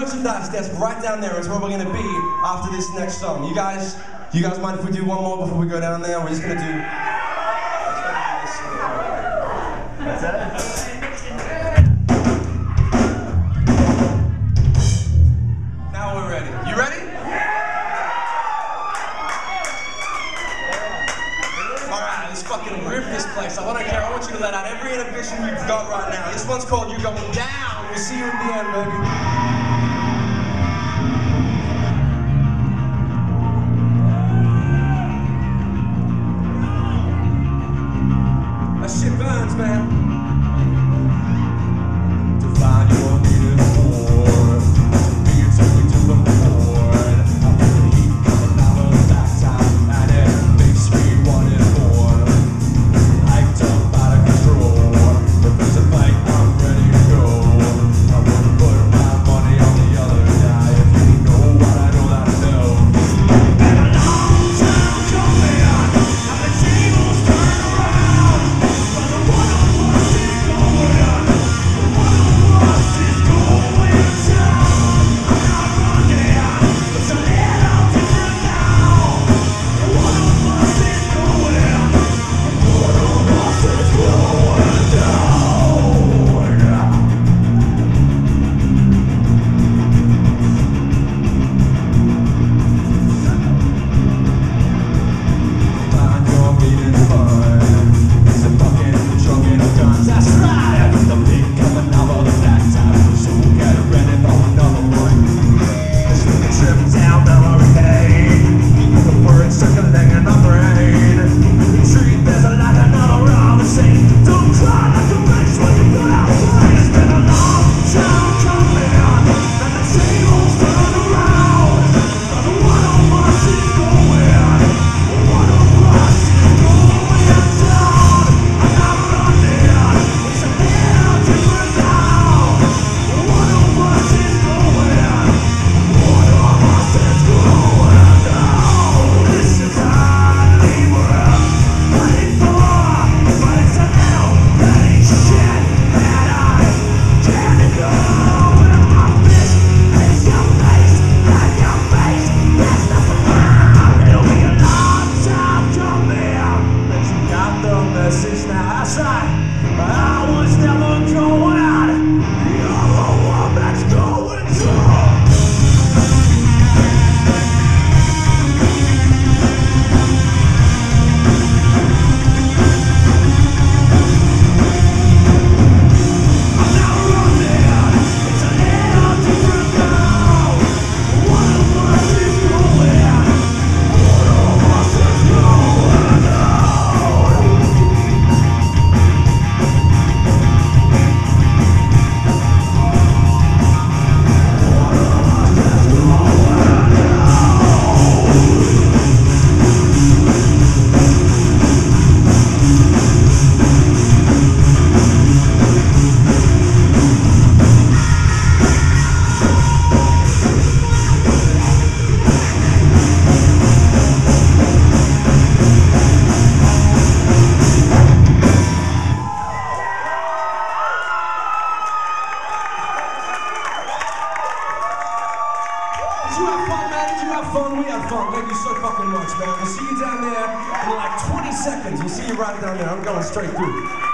merchandise desk right down there. It's where we're gonna be after this next song. You guys, you guys mind if we do one more before we go down there? We're just gonna do. That's it. Now we're ready. You ready? All right, let's fucking rip this place. I don't care. I want you to let out every inhibition you've got right now. This one's called "You're Going Down." We'll see you in the end, baby. you have fun, man. Did you have fun? We had fun. Thank you so fucking much, man. We'll see you down there in like 20 seconds. We'll see you right down there. I'm going straight through.